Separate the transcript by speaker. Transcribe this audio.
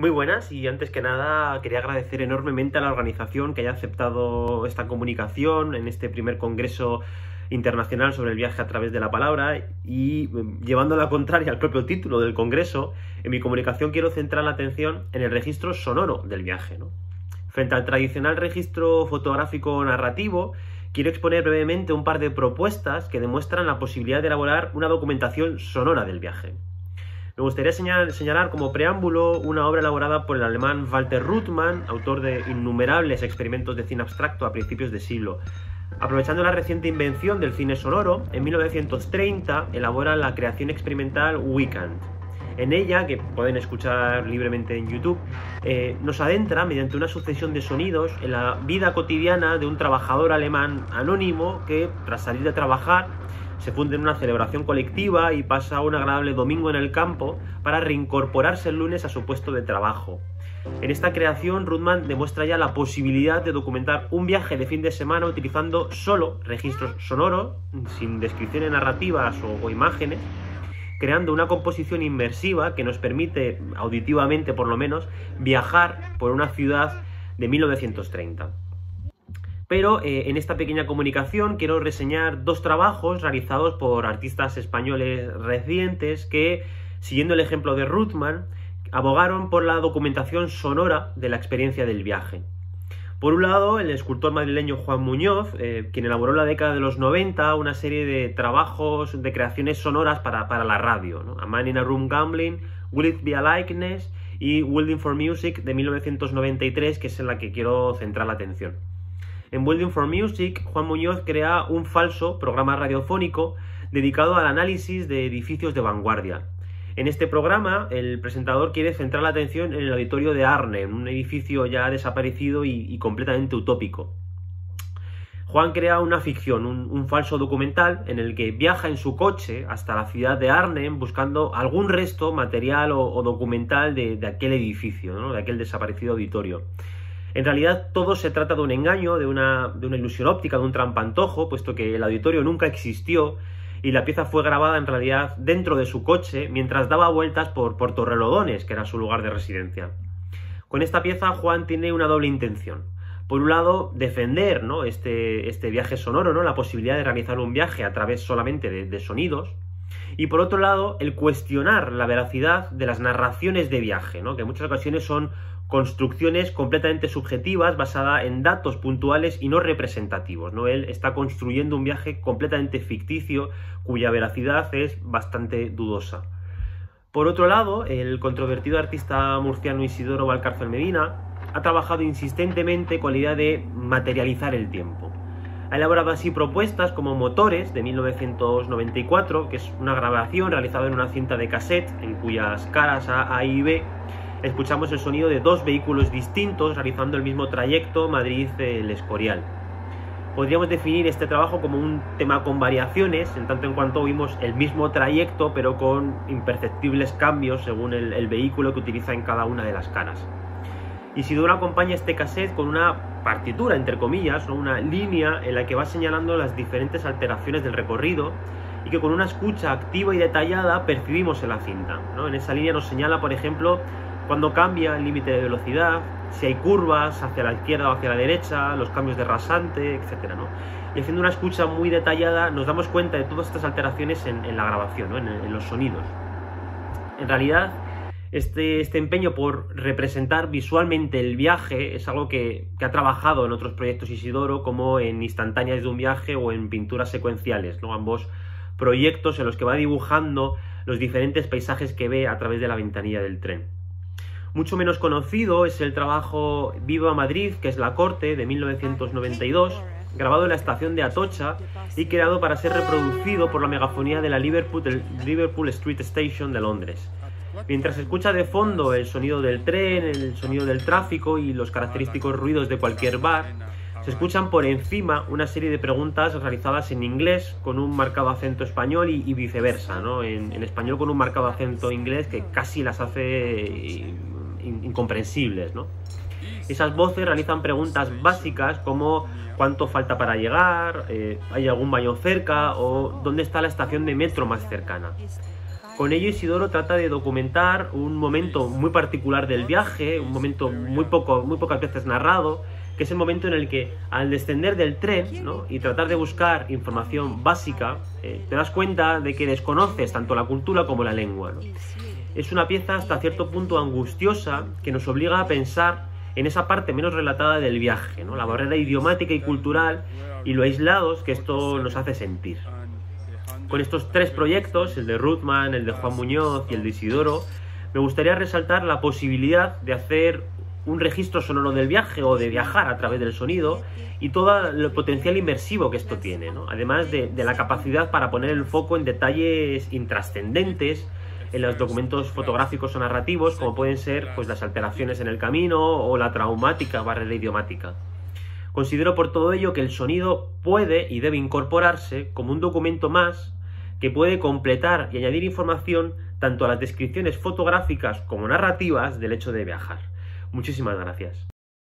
Speaker 1: Muy buenas y antes que nada quería agradecer enormemente a la organización que haya aceptado esta comunicación en este primer congreso internacional sobre el viaje a través de la palabra y mm, llevando la contraria al propio título del congreso, en mi comunicación quiero centrar la atención en el registro sonoro del viaje. Frente al tradicional registro fotográfico narrativo, quiero exponer brevemente un par de propuestas que demuestran la posibilidad de elaborar una documentación sonora del viaje. Me gustaría señalar, como preámbulo una obra elaborada por el alemán Walter Ruttmann, autor de innumerables experimentos de cine abstracto a principios de siglo. Aprovechando la reciente invención del cine sonoro, en 1930 elabora la creación experimental Weekend. En ella, que pueden escuchar libremente en YouTube, eh, nos adentra mediante una sucesión de sonidos en la vida cotidiana de un trabajador alemán anónimo que, tras salir de trabajar, se funde en una celebración colectiva y pasa un agradable domingo en el campo para reincorporarse el lunes a su puesto de trabajo. En esta creación, Rudman demuestra ya la posibilidad de documentar un viaje de fin de semana utilizando solo registros sonoros, sin descripciones narrativas o, o imágenes, creando una composición inmersiva que nos permite, auditivamente por lo menos, viajar por una ciudad de 1930. Pero eh, en esta pequeña comunicación quiero reseñar dos trabajos realizados por artistas españoles recientes que, siguiendo el ejemplo de Ruthman, abogaron por la documentación sonora de la experiencia del viaje. Por un lado, el escultor madrileño Juan Muñoz, eh, quien elaboró en la década de los 90 una serie de trabajos de creaciones sonoras para, la radio, A Man in a Room Gambling, Will It Be a Likeness y Wilding for Music de 1993, que es en la que quiero centrar la atención. En Building for Music, Juan Muñoz crea un falso programa radiofónico dedicado al análisis de edificios de vanguardia. En este programa, el presentador quiere centrar la atención en el auditorio de Arnhem, un edificio ya desaparecido y, completamente utópico. Juan crea una ficción, un, falso documental, en el que viaja en su coche hasta la ciudad de Arnhem buscando algún resto material o, documental de, aquel edificio, de aquel desaparecido auditorio. En realidad todo se trata de un engaño, de una, ilusión óptica, de un trampantojo, puesto que el auditorio nunca existió y la pieza fue grabada en realidad dentro de su coche mientras daba vueltas por, por Torrelodones, que era su lugar de residencia. Con esta pieza Juan tiene una doble intención. Por un lado, defender este, este viaje sonoro, ¿no? la posibilidad de realizar un viaje a través solamente de, de sonidos, y por otro lado, el cuestionar la veracidad de las narraciones de viaje, ¿no? que en muchas ocasiones son construcciones completamente subjetivas basadas en datos puntuales y no representativos. ¿no? Él está construyendo un viaje completamente ficticio cuya veracidad es bastante dudosa. Por otro lado, el controvertido artista murciano Isidoro Valcárcel Medina ha trabajado insistentemente con la idea de materializar el tiempo. Ha elaborado así propuestas como Motores de 1994, que es una grabación realizada en una cinta de cassette en cuyas caras A, y B escuchamos el sonido de dos vehículos distintos realizando el mismo trayecto Madrid-El Escorial. Podríamos definir este trabajo como un tema con variaciones, en tanto en cuanto oímos el mismo trayecto, pero con imperceptibles cambios según el, vehículo que utiliza en cada una de las caras. Isidoro acompaña este cassette con una partitura, entre comillas, o una línea en la que va señalando las diferentes alteraciones del recorrido y que con una escucha activa y detallada percibimos en la cinta. En esa línea nos señala, por ejemplo, cuando cambia el límite de velocidad, si hay curvas hacia la izquierda o hacia la derecha, los cambios de rasante, etc. Y haciendo una escucha muy detallada nos damos cuenta de todas estas alteraciones en, la grabación, en, los sonidos. En realidad, este, este, empeño por representar visualmente el viaje es algo que, que, ha trabajado en otros proyectos Isidoro, como en Instantáneas de un viaje o en Pinturas secuenciales, ¿no? ambos proyectos en los que va dibujando los diferentes paisajes que ve a través de la ventanilla del tren. Mucho menos conocido es el trabajo Viva Madrid, que es La Corte, de 1992, grabado en la estación de Atocha y creado para ser reproducido por la megafonía de la Liverpool, Street Station de Londres. Mientras escucha de fondo el sonido del tren, el sonido del tráfico y los característicos ruidos de cualquier bar, se escuchan por encima una serie de preguntas realizadas en inglés con un marcado acento español y, viceversa, ¿no? en, español con un marcado acento inglés que casi las hace incomprensibles, ¿no? Esas voces realizan preguntas básicas como cuánto falta para llegar, eh, hay algún baño cerca o dónde está la estación de metro más cercana. Con ello Isidoro trata de documentar un momento muy particular del viaje, un momento muy, poco, muy pocas veces narrado, que es el momento en el que al descender del tren y tratar de buscar información básica, eh, te das cuenta de que desconoces tanto la cultura como la lengua. Es una pieza hasta cierto punto angustiosa que nos obliga a pensar en esa parte menos relatada del viaje, ¿no? la barrera idiomática y cultural y lo aislados que esto nos hace sentir. Con estos tres proyectos, el de Ruthman, el de Juan Muñoz y el de Isidoro, me gustaría resaltar la posibilidad de hacer un registro sonoro del viaje o de viajar a través del sonido y todo el potencial inmersivo que esto tiene, además de, de la capacidad para poner el foco en detalles intrascendentes en los documentos fotográficos o narrativos, como pueden ser pues, las alteraciones en el camino o la traumática barrera idiomática. Considero por todo ello que el sonido puede y debe incorporarse como un documento más que puede completar y añadir información tanto a las descripciones fotográficas como narrativas del hecho de viajar. Muchísimas gracias.